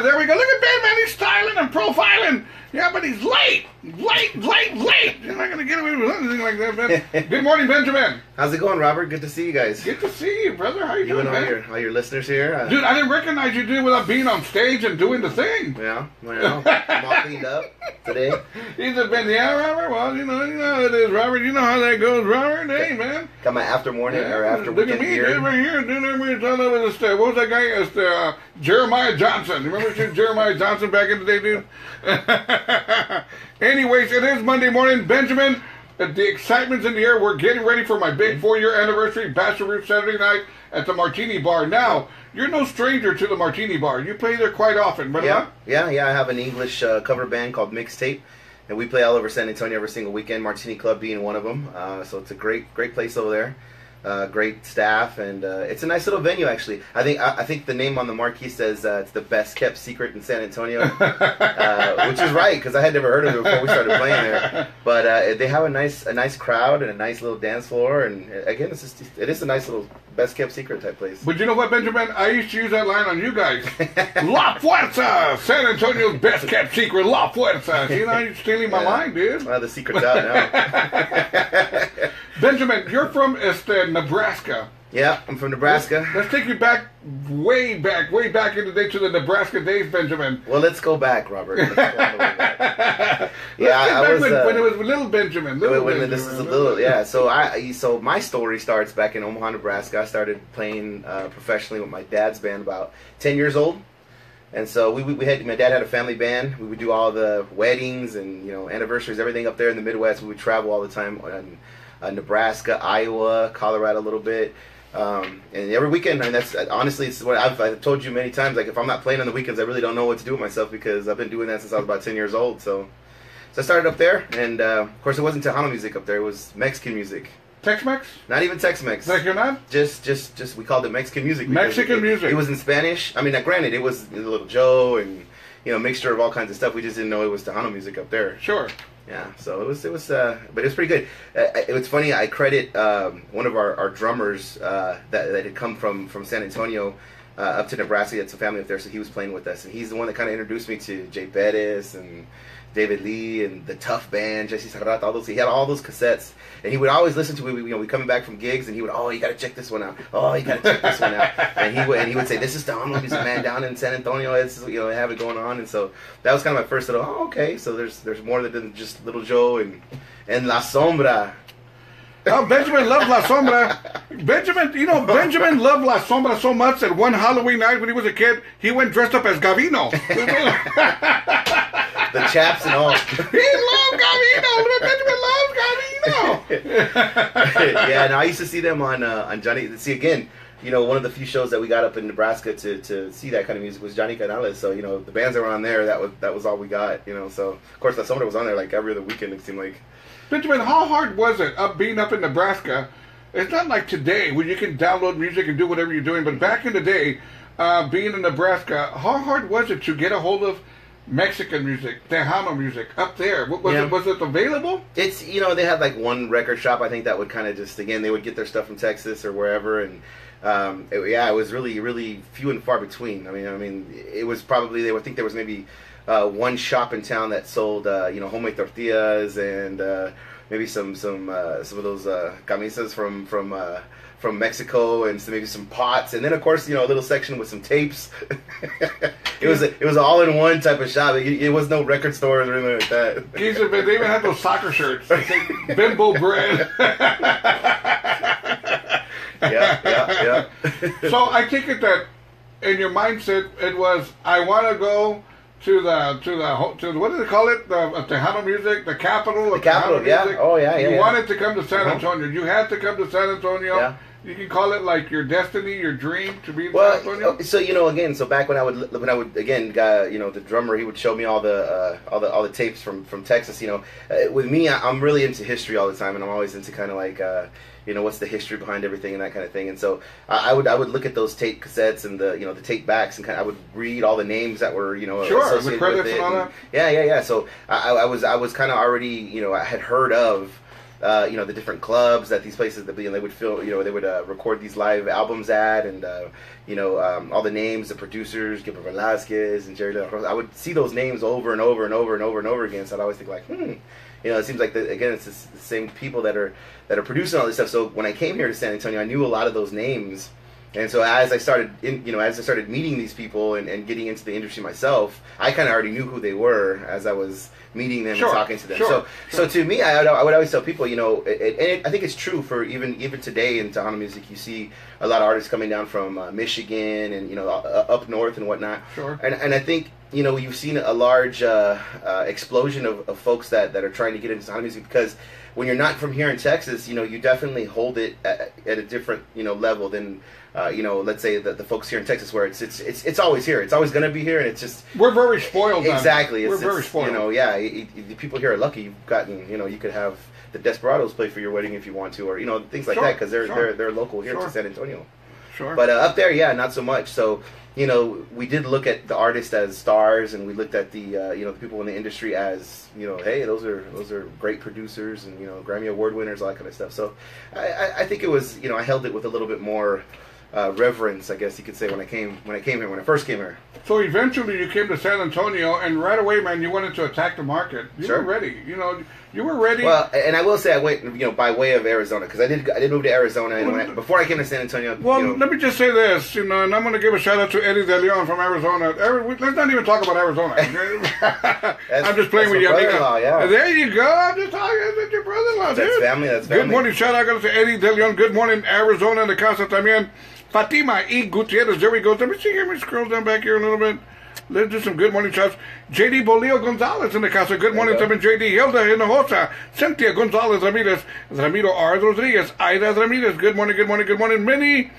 Yeah, there we go. Look at Ben, man. He's styling and profiling. Yeah, but he's late. Late, late, late. You're not going to get away with anything like that, Ben. Good morning, Benjamin. How's it going, Robert? Good to see you guys. Good to see you, brother. How you, You doing, and all man? your all your listeners here. Uh, Dude, I didn't recognize you, dude, without being on stage and doing the thing. Yeah, well, I'm all cleaned up today. He's a Ben. Yeah, Robert. Well, you know, you know how it is, Robert. You know how that goes, Robert. Hey, man. Got my after morning or after look at me, beer. dude, right here, dude. Everybody's all over the state. What was that guy? It's the, uh, Jeremiah Johnson. Remember Jeremiah Johnson back in the day, dude? Anyways, it is Monday morning. Benjamin, uh, the excitement's in the air. We're getting ready for my big four-year anniversary Bachelor Roof Saturday night at the Martini Bar. Now, you're no stranger to the Martini Bar. You play there quite often, but Yeah, yeah, yeah. I have an English uh, cover band called Mixtape, and we play all over San Antonio every single weekend. Martini Club being one of them. Uh, so it's a great, great place over there. Uh, great staff, and uh, it's a nice little venue. Actually, I think I, I think the name on the marquee says uh, it's the best kept secret in San Antonio, uh, which is right because I had never heard of it before we started playing there. But uh, they have a nice a nice crowd and a nice little dance floor, and uh, again, it's just it is a nice little best kept secret type place. But you know what, Benjamin? I used to use that line on you guys. La Fuerza! San Antonio's best kept secret, La Fuerza. See, now you're stealing my Yeah. line, dude. Well, the secret's out now. Benjamin, you're from este, Nebraska. yeah, I'm from Nebraska. Let's take you back, way back, way back in the day to the Nebraska days, Benjamin. Well, let's go back, Robert. Let's go all the way back. Let's Yeah, I back was, when, uh, when it was little Benjamin. Little wait, Benjamin. this is a little, yeah. So I, so my story starts back in Omaha, Nebraska. I started playing uh, professionally with my dad's band about ten years old, and so we, we, we had my dad had a family band. We would do all the weddings and you know anniversaries, everything up there in the Midwest. We would travel all the time in uh, Nebraska, Iowa, Colorado a little bit. Um, and every weekend, I mean, that's honestly, it's what I've, I've told you many times. Like, if I'm not playing on the weekends, I really don't know what to do with myself because I've been doing that since I was about 10 years old. So, so I started up there, and uh, of course, it wasn't Tejano music up there. It was Mexican music, Tex-Mex? not even Tex-Mex. Like you're not? Just, just, just we called it Mexican music. Mexican it, music. It was in Spanish. I mean, now, granted, it was Little Joe and you know, mixture of all kinds of stuff. We just didn't know it was Tejano music up there. Sure. Yeah, so it was it was, uh, but it was pretty good. Uh, it was funny. I credit um, one of our, our drummers uh, that that had come from from San Antonio uh, up to Nebraska. Had some family up there, so he was playing with us, and he's the one that kind of introduced me to Jay Bettis and David Lee and the Tough Band, Jesse Serrat, all those. He had all those cassettes, and he would always listen to it. You know, we coming back from gigs, and he would, oh, you got to check this one out. Oh, you got to check this one out. And he would and he would say, this is the He's a man down in San Antonio. This is, you know they have it going on, and so that was kind of my first little. Oh, okay, so there's there's more than just Little Joe and and La Sombra. Oh, Benjamin loved La Sombra. Benjamin, you know, Benjamin loved La Sombra so much that one Halloween night when he was a kid, he went dressed up as Gavino. the chaps and all. he loved Gavino. Benjamin loved Gavino. yeah, and I used to see them on uh, on Johnny. See again, you know, one of the few shows that we got up in Nebraska to, to see that kind of music was Johnny Canales. So you know, the bands that were on there, that was that was all we got. You know, so of course, that somebody was on there like every other weekend. It seemed like. Benjamin, how hard was it up being up in Nebraska? It's not like today where you can download music and do whatever you're doing, but back in the day, uh, being in Nebraska, how hard was it to get a hold of Mexican music, Tejano music up there? Wa- Was Yeah. it was it available? It's you know they had like one record shop I think that would kind of just again they would get their stuff from Texas or wherever and um, it- yeah it was really really few and far between I mean I mean it was probably they would think there was maybe uh, one shop in town that sold uh, you know homemade tortillas and uh, maybe some some uh, some of those uh, camisas from from uh, from Mexico and some, maybe some pots and then of course you know a little section with some tapes it was it was all in one type of shop it, it was no record stores or anything like that they even had those soccer shirts. They say Bimbo bread. yeah, yeah, yeah. so I take it that in your mindset it was I want to go to the to the to the, what do they call it the uh, Tejano music the capital of The capital, Tejano yeah. music. Oh, yeah, yeah, you yeah. wanted to come to San Uh-huh. Antonio you had to come to San Antonio Yeah. you can call it like your destiny your dream to be in San Well, Antonio so you know, again, so back when I would when I would again, uh, you know, the drummer, he would show me all the uh, all the all the tapes from from Texas. You know, uh, with me, I, I'm really into history all the time, and I'm always into kind of like. You know what's the history behind everything and that kind of thing, and so I, I would I would look at those tape cassettes and the you know the tape backs and kind of, I would read all the names that were you know Sure, associated with it. and. Yeah, yeah, yeah. So I, I was I was kind of already you know I had heard of uh, you know the different clubs that these places that you know, they would film you know they would uh, record these live albums at and uh, you know um, all the names the producers Gilbert Velasquez and Jerry La Rosa I would see those names over and over and over and over and over again so I'd always think like hmm you know it seems like the, again it's the same people that are that are producing all this stuff so when I came here to San Antonio I knew a lot of those names and so as I started, in, you know, as I started meeting these people and, and getting into the industry myself, I kind of already knew who they were as I was meeting them Sure, and talking to them. sure, so, sure. so to me, I, would- I would always tell people, you know, it, it, and it, I think it's true for even even today in Tejano music, you see a lot of artists coming down from uh, Michigan and you know uh, up north and whatnot. Sure. And and I think you know you've seen a large uh, uh, explosion of, of folks that, that are trying to get into Tejano music because when you're not from here in Texas, you know you definitely hold it at, at a different you know level than. Uh, you know, let's say the, the folks here in Texas, where it's it's it's, it's always here. It's always going to be here, and it's just We're very spoiled. Exactly. We're It's, very it's, spoiled. You know, yeah. it- it- the people here are lucky. You've gotten, you know, you could have the Desperados play for your wedding if you want to, or you know, things like Sure, that because they're sure. they're they're local here Sure. to San Antonio. sure. But uh, up there, yeah, not so much. So you know, we did look at the artists as stars, and we looked at the uh, you know the people in the industry as you know, hey, those are those are great producers and you know Grammy Award winners, all that kind of stuff. So I, I, think it was you know I held it with a little bit more. Uh, reverence, I guess you could say, when I came when I came here, when I first came here. So eventually you came to San Antonio, and right away, man, you wanted to attack the market. You Sure. were ready. You know, you were ready. Well, and I will say I went, you know, by way of Arizona because I did I did move to Arizona, and Well, I, before I came to San Antonio, Well, you know, let me just say this, you know, and I'm going to give a shout out to Eddie De Leon from Arizona. Ari- we- Let's not even talk about Arizona. I'm just playing with you. my brother-in-law, yeah. There you go. I'm just talking. That's your brother-in-law, That's dude. family, that's Good morning. Shout out to Eddie De Leon. Good morning, Arizona, in the casa también. Fatima E. Gutierrez. There we go. Let me see here. Let me scroll down back here a little bit. Let's do some good morning shouts. JD Bolillo Gonzalez in the casa. Good morning you go. JD Hilda Hinojosa. Cynthia Gonzalez Ramirez. Ramiro R. Rodriguez. Aida Ramirez. Good morning, good morning, good morning. Minnie.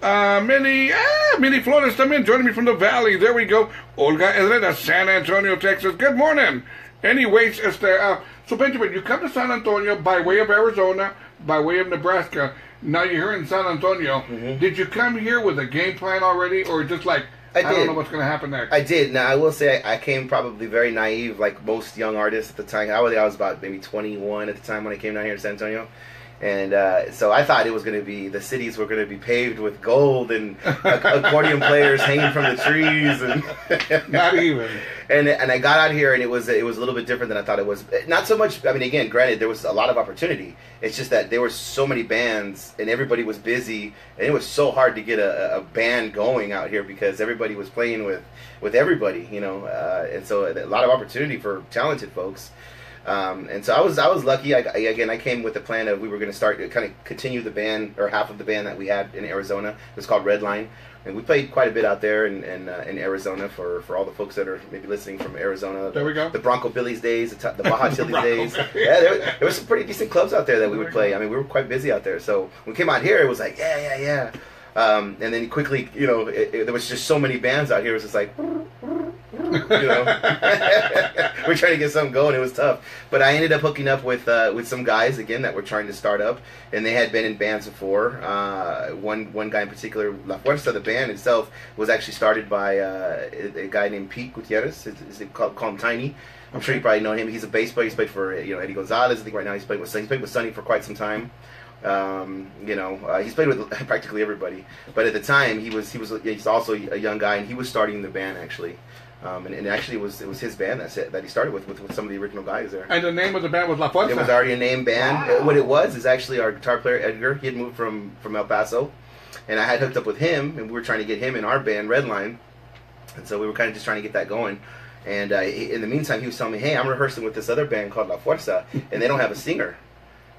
Uh, Minnie, ah, Minnie Flores también joining me from the valley. There we go. Olga Herrera, San Antonio, Texas. Good morning. Anyways, este, uh, so Benjamin, you come to San Antonio by way of Arizona, by way of Nebraska. Now you're here in San Antonio. Did you come here with a game plan already, or just like I I, don't did. know what's going to happen next? I did. Now I will say I, I came probably very naive, like most young artists at the time. I was I was about maybe 21 at the time when I came down here to San Antonio. And uh, so I thought it was going to be the cities were going to be paved with gold and accordion players hanging from the trees and Not even. and and I got out here and it was it was a little bit different than I thought it was. Not so much. I mean, again, granted, there was a lot of opportunity. It's just that there were so many bands and everybody was busy, and it was so hard to get a, a band going out here because everybody was playing with with everybody, you know. Uh, and so a lot of opportunity for talented folks. Um, and so I was I was lucky. I, again I came with the plan of we were going to start to kind of continue the band or half of the band that we had in Arizona. It was called Redline, and we played quite a bit out there in in, uh, in Arizona for, for all the folks that are maybe listening from Arizona. There we go. The Bronco Billies days, the, the Baja Chili's Bronco days. Yeah, there, there were some pretty decent clubs out there that we would play. I mean, we were quite busy out there. So when we came out here, it was like yeah yeah yeah. Um, and then quickly, you know, it, it, there was just so many bands out here. It was just like, you know, we're trying to get something going. It was tough, but I ended up hooking up with uh, with some guys again that were trying to start up, and they had been in bands before. Uh, one one guy in particular, La Fuerza, the band itself, was actually started by uh, a, a guy named Pete Gutierrez. Is, is it called, call him Tiny. I'm sure you probably know him. He's a bass player. He's played for you know Eddie Gonzalez. I think right now he's played with he's played with Sonny for quite some time. Um, you know, uh, he's played with practically everybody. But at the time, he was he was he's also a young guy, and he was starting the band actually. Um, and, and actually, it was it was his band that that he started with, with with some of the original guys there. And the name of the band was La Fuerza. It was already a name band. Wow. What it was is actually our guitar player Edgar. He had moved from from El Paso, and I had hooked up with him, and we were trying to get him in our band Redline, and so we were kind of just trying to get that going. And uh, he- in the meantime, he was telling me, "Hey, I'm rehearsing with this other band called La Fuerza, and they don't have a singer."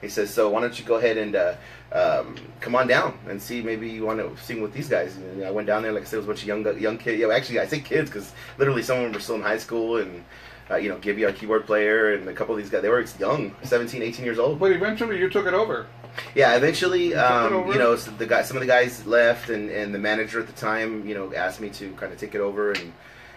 He says, "So why don't you go ahead and uh, um, come on down and see maybe you want to sing with these guys?" And I went down there, like I said, it was a bunch of young young kids. Yeah, actually, I say kids because literally some of them were still in high school, and uh, you know, Gibby, our keyboard player, and a couple of these guys, they were young, 17, 18 years old. But eventually you took it over. Yeah, eventually, um, over? you know, so the guy, some of the guys left, and, and the manager at the time, you know, asked me to kind of take it over and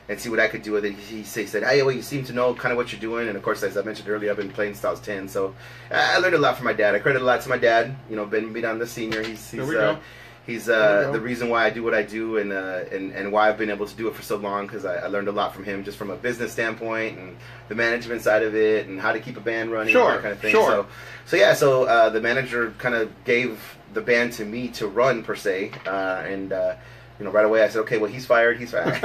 and see what I could do with it. He, he said, "Hey, well, you seem to know kind of what you're doing." And of course, as I mentioned earlier, I've been playing since I was ten, so I learned a lot from my dad. I credit a lot to my dad. You know, Ben on the senior. He's, he's uh. He's uh, the reason why I do what I do and uh, and and why I've been able to do it for so long because I, I learned a lot from him just from a business standpoint and the management side of it and how to keep a band running Sure, that kind of thing. sure. So so yeah, so uh, the manager kind of gave the band to me to run per se, uh, and uh, you know right away I said, okay, well he's fired, he's fired.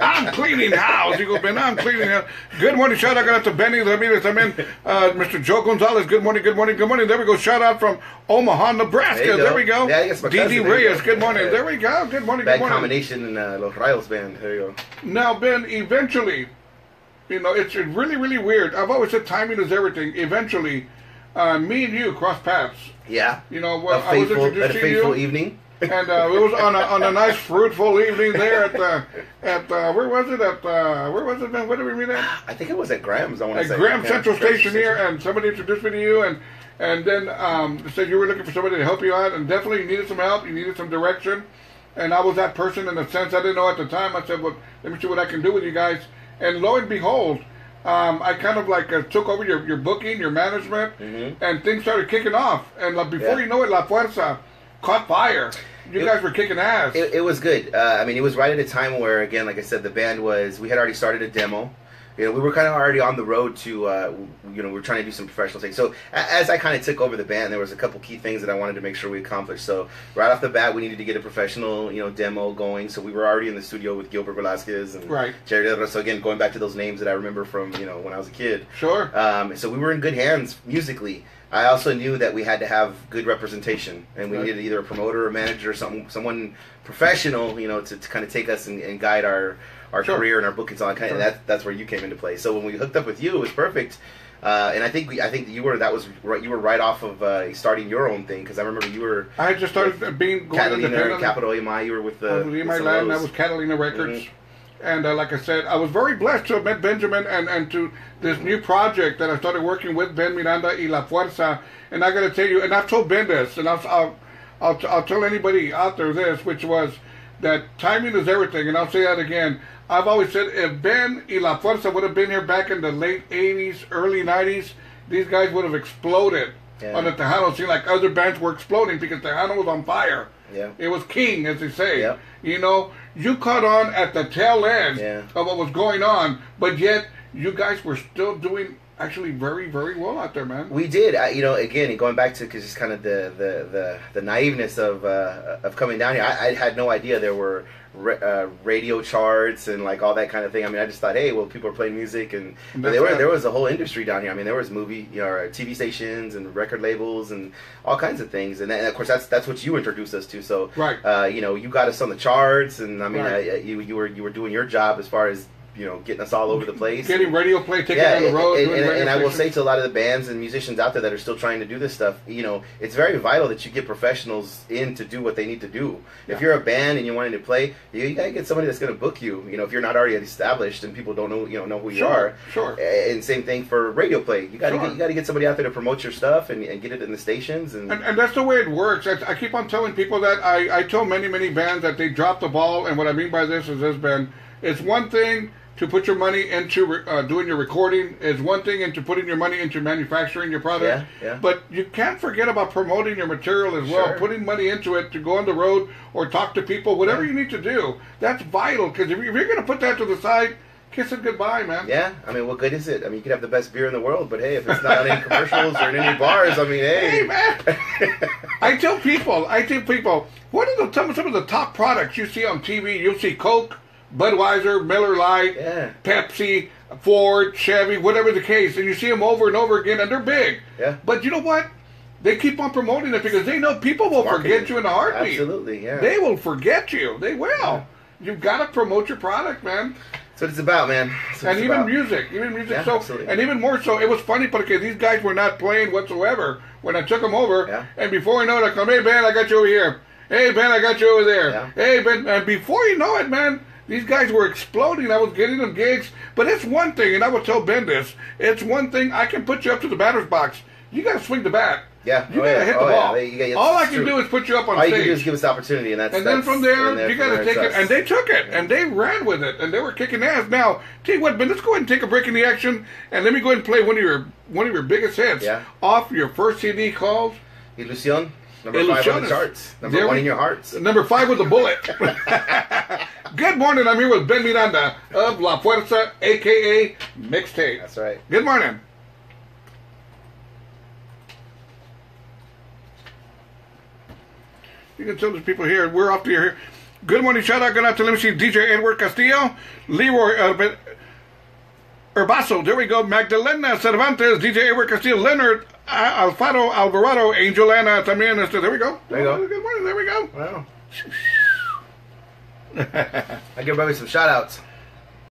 I'm cleaning house. You go, Ben, I'm cleaning house. Good morning. Shout out to Benny Ramirez. I'm in. Uh, Mr. Joe Gonzalez. Good morning. Good morning. Good morning. There we go. Shout out from Omaha, Nebraska. There There, we go. Yeah, I my cousin. DD Reyes. go. Good morning. Yeah. There we go. Good morning. Bad Good morning. combination in uh, Los Rayos band. There you go. Now, Ben, eventually, you know, it's really, really weird. I've always said timing is everything. Eventually, uh, me and you cross paths. Yeah. You know, A well, I was faithful, a faithful you. evening. And uh, it was on a, on a nice fruitful evening there at the at uh, where was it at uh, where was it man where did we meet at I think it was at Graham's. I want to say Graham Yeah, Central Station here and somebody introduced me to you and and then um, said you were looking for somebody to help you out and definitely you needed some help you needed some direction and I was that person in a sense I didn't know at the time I said well let me see what I can do with you guys and lo and behold um, I kind of like uh, took over your, your booking your management Mhm. and things started kicking off and like, before Yeah. you know it La Fuerza caught fire you It- guys were kicking ass It, it was good. Uh, I mean, it was right at a time where, again, like I said, the band was. We had already started a demo. You know, we were kind of already on the road to. Uh, you know, we are trying to do some professional things. So a- as I kind of took over the band, there was a couple key things that I wanted to make sure we accomplished. So right off the bat, we needed to get a professional, you know, demo going. So we were already in the studio with Gilbert Velasquez and Right. Jerry. Herrera. So again, going back to those names that I remember from you know when I was a kid. Sure. Um, so we were in good hands musically. I also knew that we had to have good representation, and we Right. needed either a promoter or manager, or some someone professional, you know, to, to kind of take us and, and guide our our Sure. career and our bookings on. Kind Sure. of that's that's where you came into play. So when we hooked up with you, it was perfect. Uh, and I think we, I think you were that was right, you were right off of uh, starting your own thing because I remember you were I had just started being going Catalina. Capitol EMI. You were with I the was with my land. That was Catalina Records. Mhm. And uh, like I said, I was very blessed to have met Benjamin and, and to this new project that I started working with Ben Miranda y La Fuerza. And I got to tell you, and I've told Ben this, and I'll, I'll, I'll, I'll tell anybody out there this, which was that timing is everything. And I'll say that again. I've always said if Ben y La Fuerza would have been here back in the late 80s, early 90s, these guys would have exploded Yeah. on the Tejano scene like other bands were exploding because Tejano was on fire. Yeah. It was king, as they say. Yep. You know, you caught on at the tail end Yeah. of what was going on, but yet you guys were still doing actually very, very well out there, man. We did, I, you know. Again, going back to because it's kind of the the the, the naiveness of uh, of coming down here. I, I had no idea there were uh, radio charts and like all that kind of thing. I mean, I just thought, hey, well, people are playing music, and but there were there was a whole industry down here. I mean, there was movie, you know, or TV stations and record labels and all kinds of things. And, and of course, that's that's what you introduced us to. So, Right. uh, you know, you got us on the charts, and I mean, Right. I, I- you you were you were doing your job as far as you know getting us all over the place. Getting radio play, taking Yeah, on the road, and, and, radio and I will say to a lot of the bands and musicians out there that are still trying to do this stuff, you know, it's very vital that you get professionals in to do what they need to do. Yeah. If you're a band and you're wanting to play, you, you gotta get somebody that's going to book you. You know, if you're not already established and people don't know, you know, know who you Sure, are. sure. And same thing for radio play. You got to Sure. get you got to get somebody out there to promote your stuff and, and get it in the stations and. And, and that's the way it works. I, I keep on telling people that. I, I tell many, many bands that they drop the ball. And what I mean by this is this, Ben. It's one thing to put your money into uh, doing your recording. is one thing into putting your money into manufacturing your product. Yeah, yeah. But you can't forget about promoting your material as well. Sure. Putting money into it to go on the road or talk to people, whatever you need to do. That's vital. Because if, you- if you're going to put that to the side, kiss it goodbye, man. yeah, I mean, what good is it? I mean, you could have the best beer in the world, but hey, if it's not on any commercials or in any bars, I mean, hey, Hey, man. I tell people, I tell people, what are the some, some of the top products you see on TV? You'll see Coke, Budweiser, Miller Lite, Yeah. Pepsi, Ford, Chevy, whatever the case, and you see them over and over again, and they're big. Yeah. But you know what? They keep on promoting it because they know people will Marketing. forget you in a heartbeat. Absolutely, yeah. They will forget you. They will. You've got to promote your product, man. That's what it's about, man. And even about. music, even music. Yeah, so, absolutely. and even more so, it was funny because these guys were not playing whatsoever when I took them over. Yeah. And before you know it, I come, hey Ben, I got you over here. Hey Ben, I got you over there. Yeah. Hey Ben, and before you know it, man, these guys were exploding. I was getting them gigs. But it's one thing, and I will tell Ben this. It's one thing. I can put you up to the batter's box. You got to swing the bat. Yeah. You Oh, got to yeah. hit the Oh, yeah. ball. They- you got- All I can true. do is put you up on All you can do is give us the opportunity, and that's And then from there, and you got to from take it. And they took it, and they ran with it, and they were kicking ass. Now, tell you what, Ben, let's go ahead and take a break in the action, and let me go ahead and play one of your one of your biggest hits Yeah. off your first CD called Ilusión. Number five on the charts. Number There one we- in your hearts. Number five with a bullet. Good morning. I'm here with Ben Miranda of La Fuerza, aka Mixtape. That's right. Good morning. You can tell the people here. We're off to your. Good morning. Shout out. Good out to let me see DJ Edward Castillo, Leroy uh, Urbaso. There we go. Magdalena Cervantes, DJ Edward Castillo, Leonard uh, Alfaro Alvarado, Angel Ana también. There we go. There you go. Good morning. There we go. Wow. I give everybody some shout outs.